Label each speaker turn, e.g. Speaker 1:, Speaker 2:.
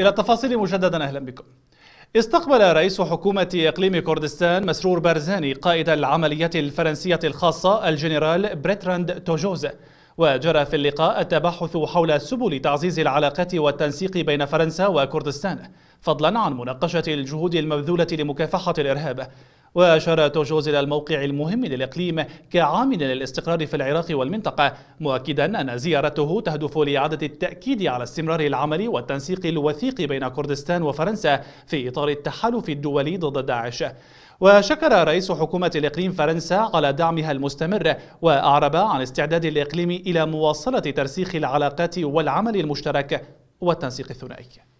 Speaker 1: إلى التفاصيل مجددا أهلا بكم. استقبل رئيس حكومة إقليم كردستان مسرور بارزاني قائد العمليات الفرنسية الخاصة الجنرال بريتراند توجوز. وجرى في اللقاء التباحث حول سبل تعزيز العلاقات والتنسيق بين فرنسا وكردستان فضلا عن مناقشة الجهود المبذولة لمكافحة الإرهاب. وأشار توجوز إلى الموقع المهم للإقليم كعامل للاستقرار في العراق والمنطقة مؤكدا أن زيارته تهدف لإعادة التأكيد على استمرار العمل والتنسيق الوثيق بين كردستان وفرنسا في إطار التحالف الدولي ضد داعش. وشكر رئيس حكومة الإقليم فرنسا على دعمها المستمر وأعرب عن استعداد الإقليم إلى مواصلة ترسيخ العلاقات والعمل المشترك والتنسيق الثنائي.